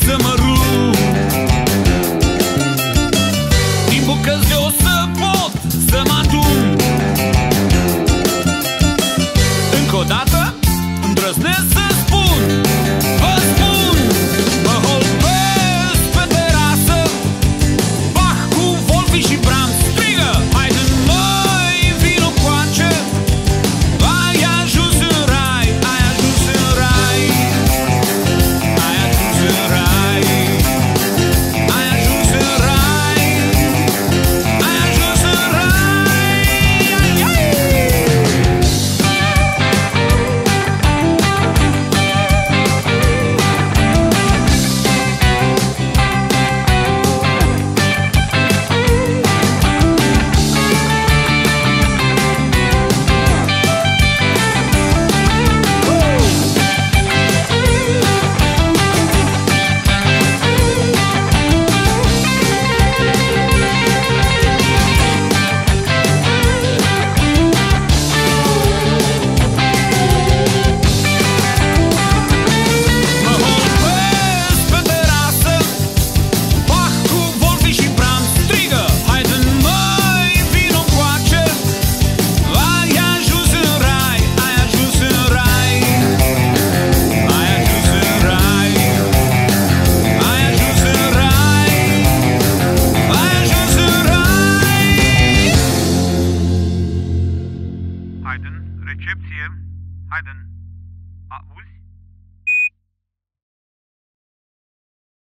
Să mă Ivan. A ulzi?